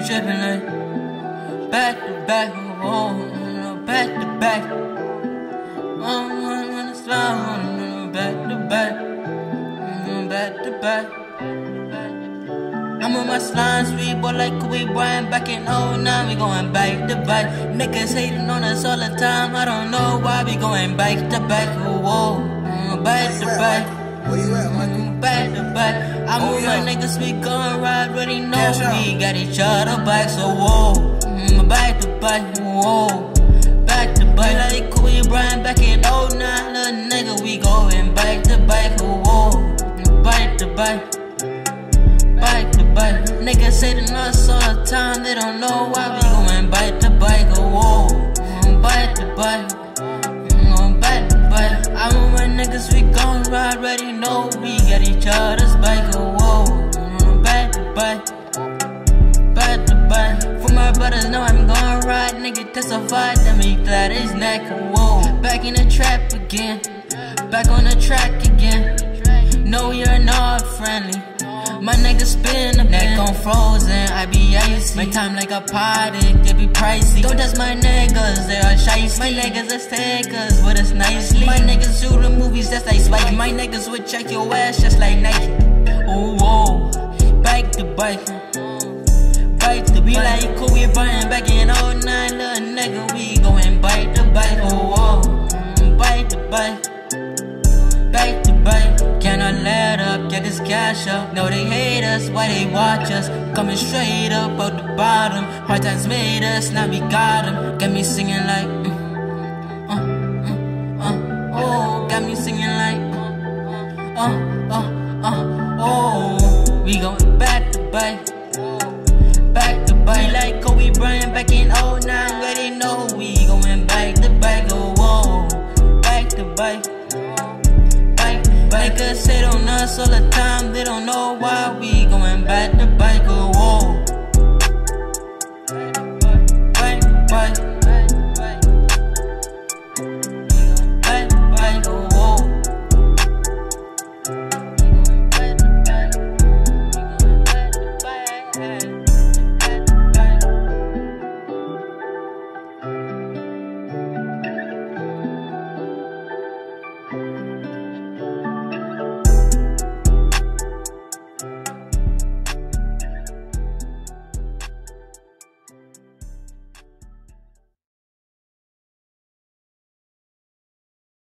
be like back to back, oh, back to back. I'm gonna slide back to back, back to back. I'm on my slime sweet boy like Kobe Bryant back in 09. We going back to back. Niggas hating on us all the time. I don't know why we going back to back. Whoa, back to back. Where you at, Mikey? Back to back. I'm Oh, with yeah. my niggas, we gon' ride, really know Cash out. we got each other back. So whoa, mm, back to back, whoa, back to back. Like Kobe Bryant back in 09, little nigga, we going back to back, whoa, back to back. Back to back, niggas hating us all the time. They don't got other's back. Oh, whoa, back to back, back to back. For my brothers, know I'm gon' ride. Nigga testify, that me glad his neck. Whoa, back in the trap again, back on the track again. No, you're not friendly. My niggas spin the neck on frozen, I be icy. My time like a party, they be pricey. Don't touch my niggas, they are shiesty. My niggas are takers with us nicely. My niggas the movies just like Spike. My niggas would check your ass just like Nike. Oh, whoa, bike to bike. Bike to be like Kobe Bryant back in 09, little get this cash up. No, they hate us, why they watch us? Coming straight up out the bottom. Hard times made us, now we got 'em. Got me singing like, mm, uh, uh, uh, oh, got me singing like, uh, uh, uh, oh. We going Niggas hate on us all the time. They don't know why we going back to